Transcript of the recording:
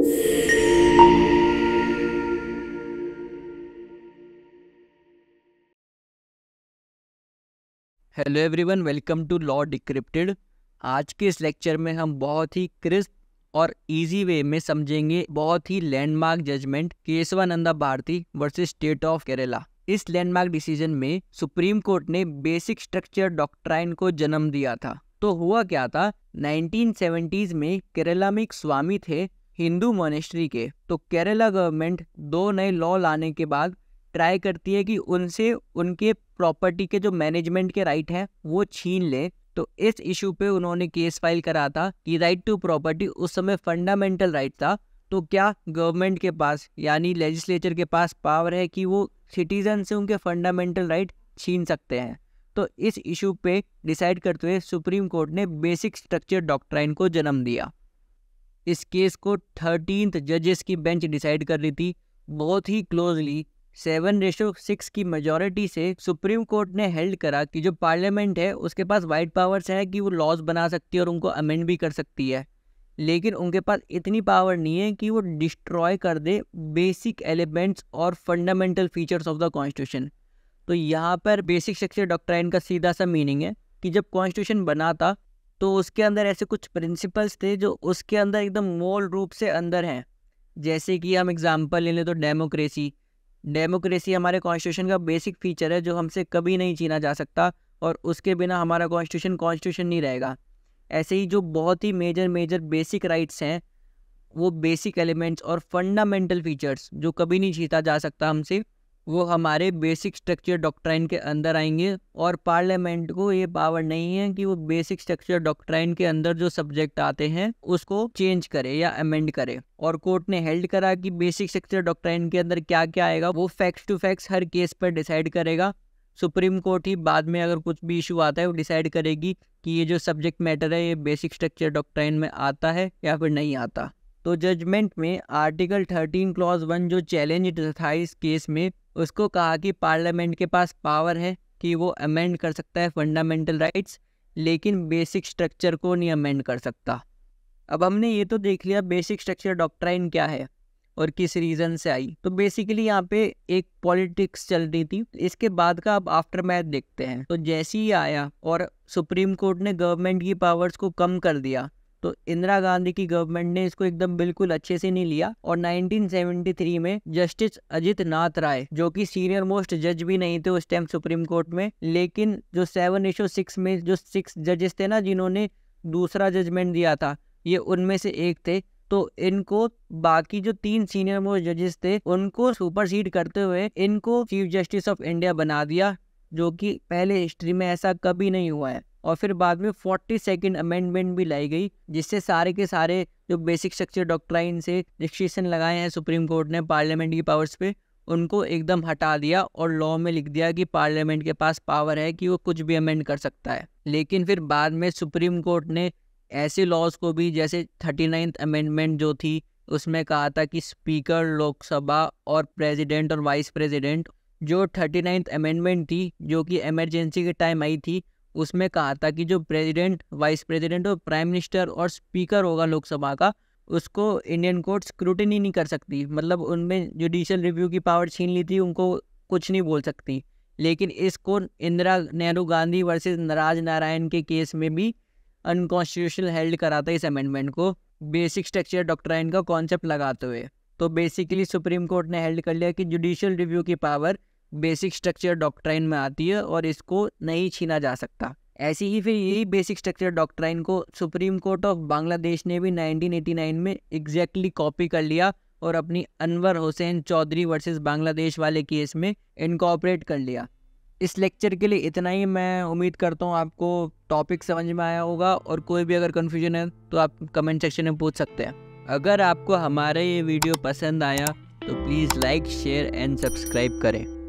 Hello everyone welcome to law decrypted आज के इस लेक्चर में हम बहुत ही क्रिस्प और इजी वे में समझेंगे बहुत ही landmark judgment Kesavananda Bharati versus state of Kerala इस लैंडमार्क डिसीज़न में सुप्रीम कोर्ट ने बेसिक स्ट्रक्चर डॉक्ट्राइन को जन्म दिया था। तो हुआ क्या था? 1970s में केरला में एक स्वामी थे हिंदू मोनेस्ट्री के तो केरला गवर्नमेंट दो नए लॉ लाने के बाद ट्राई करती है कि उनसे उनके प्रॉपर्टी के जो मैनेजमेंट के राइट हैं, वो छीन ले। तो इस इशू पे उन्होंने केस फ़ाइल करा था कि राइट टू प्रॉपर्टी उस समय फंडामेंटल राइट था। तो क्या गवर्नमेंट के पास, यानी लेजिस्लेचर के पास पावर है कि वो सिटीजन से उनके फंडामेंटल राइट छीन सकते हैं? तो इस इशू पे डिसाइड करते हुए सुप्रीम कोर्ट ने बेसिक स्ट्रक्चर डॉक्ट्राइन को जन्म दिया। इस केस को थर्टीन जजेस की बेंच डिसाइड कर रही थी। बहुत ही क्लोजली सेवन रेशो सिक्स की मेजोरिटी से सुप्रीम कोर्ट ने हेल्ड करा कि जो पार्लियामेंट है, उसके पास वाइट पावर्स है कि वो लॉज बना सकती है और उनको अमेंड भी कर सकती है। लेकिन उनके पास इतनी पावर नहीं है कि वो डिस्ट्रॉय कर दे बेसिक एलिमेंट्स और fundamental features of the constitution तो यहाँ पर बेसिक स्ट्रक्चर डॉक्ट्राइन का सीधा सा मीनिंग है कि जब कॉन्स्टिट्यूशन बना था तो उसके अंदर ऐसे कुछ प्रिंसिपल्स थे जो उसके अंदर एकदम मूल रूप से अंदर हैं। जैसे कि हम एग्ज़ाम्पल ले लें तो डेमोक्रेसी डेमोक्रेसी हमारे कॉन्स्टिट्यूशन का बेसिक फीचर है जो हमसे कभी नहीं छीना जा सकता और उसके बिना हमारा कॉन्स्टिट्यूशन कॉन्स्टिट्यूशन नहीं रहेगा। ऐसे ही जो बहुत ही मेजर मेजर बेसिक राइट्स हैं, वो बेसिक एलिमेंट्स और फंडामेंटल फीचर्स जो कभी नहीं जीता जा सकता हमसे। वो हमारे बेसिक स्ट्रक्चर डॉक्ट्राइन के अंदर आएँगे और पार्लियामेंट को ये पावर नहीं है कि वो बेसिक स्ट्रक्चर डॉक्ट्राइन के अंदर जो सब्जेक्ट आते हैं, उसको चेंज करे या अमेंड करे। और कोर्ट ने हेल्ड करा कि बेसिक स्ट्रक्चर डॉक्ट्राइन के अंदर क्या क्या आएगा, वो फैक्ट्स टू फैक्ट्स हर केस पर डिसाइड करेगा। सुप्रीम कोर्ट ही बाद में अगर कुछ भी इशू आता है, वो डिसाइड करेगी कि ये जो सब्जेक्ट मैटर है, ये बेसिक स्ट्रक्चर डॉक्ट्राइन में आता है या फिर नहीं आता। तो जजमेंट में आर्टिकल थर्टीन क्लॉज वन जो चैलेंज था इस केस में उसको कहा कि पार्लियामेंट के पास पावर है कि वो अमेंड कर सकता है फंडामेंटल राइट्स लेकिन बेसिक स्ट्रक्चर को नहीं अमेंड कर सकता। अब हमने ये तो देख लिया बेसिक स्ट्रक्चर डॉक्ट्राइन क्या है और किस रीज़न से आई। तो बेसिकली यहाँ पे एक पॉलिटिक्स चल रही थी। इसके बाद का अब आफ्टर मैथ देखते हैं। तो जैसे ही आया और सुप्रीम कोर्ट ने गवर्नमेंट की पावर्स को कम कर दिया तो इंदिरा गांधी की गवर्नमेंट ने इसको एकदम बिल्कुल अच्छे से नहीं लिया और 1973 में जस्टिस अजित नाथ राय, जो कि सीनियर मोस्ट जज भी नहीं थे उस टाइम सुप्रीम कोर्ट में, लेकिन जो सेवन एशो सिक्स में जो सिक्स जजेस थे ना जिन्होंने दूसरा जजमेंट दिया था, ये उनमें से एक थे। तो इनको बाकी जो तीन सीनियर मोस्ट जजेस थे, उनको सुपरसीड करते हुए इनको चीफ जस्टिस ऑफ़ इंडिया बना दिया, जो कि पहले हिस्ट्री में ऐसा कभी नहीं हुआ है। और फिर बाद में फोर्टी सेकेंड अमेंडमेंट भी लाई गई, जिससे सारे के सारे जो बेसिक स्ट्रक्चर डॉक्ट्राइन से रिस्ट्रिक्शन लगाए हैं सुप्रीम कोर्ट ने पार्लियामेंट की पावर्स पे, उनको एकदम हटा दिया और लॉ में लिख दिया कि पार्लियामेंट के पास पावर है कि वो कुछ भी अमेंड कर सकता है। लेकिन फिर बाद में सुप्रीम कोर्ट ने ऐसे लॉज को भी, जैसे थर्टी नाइन्थ अमेंडमेंट जो थी, उसमें कहा था कि स्पीकर लोकसभा और प्रेसिडेंट और वाइस प्रेसिडेंट जो थर्टी नाइन्थ अमेंडमेंट थी, जो कि इमरजेंसी के टाइम आई थी उसमें कहा था कि जो प्रेसिडेंट, वाइस प्रेसिडेंट और प्राइम मिनिस्टर और स्पीकर होगा लोकसभा का, उसको इंडियन कोर्ट स्क्रूटनी नहीं कर सकती। मतलब उनमें जुडिशल रिव्यू की पावर छीन ली थी, उनको कुछ नहीं बोल सकती। लेकिन इसको इंदिरा नेहरू गांधी वर्सेस नराज नारायण के केस में भी अनकॉन्स्टिट्यूशनल हेल्ड करा था इस अमेंडमेंट को। बेसिक स्ट्रक्चर डॉक्ट्राइन का कॉन्सेप्ट लगाते हुए। तो बेसिकली सुप्रीम कोर्ट ने हेल्ड कर लिया कि जुडिशियल रिव्यू की पावर बेसिक स्ट्रक्चर डॉक्ट्राइन में आती है और इसको नहीं छीना जा सकता। ऐसी ही फिर यही बेसिक स्ट्रक्चर डॉक्ट्राइन को सुप्रीम कोर्ट ऑफ़ बांग्लादेश ने भी 1989 में एग्जैक्टली कॉपी कर लिया और अपनी अनवर हुसैन चौधरी वर्सेस बांग्लादेश वाले केस में इनकॉपरेट कर लिया। इस लेक्चर के लिए इतना ही। मैं उम्मीद करता हूँ आपको टॉपिक समझ में आया होगा और कोई भी अगर कन्फ्यूज़न है तो आप कमेंट सेक्शन में पूछ सकते हैं। अगर आपको हमारा ये वीडियो पसंद आया तो please like share and subscribe करें।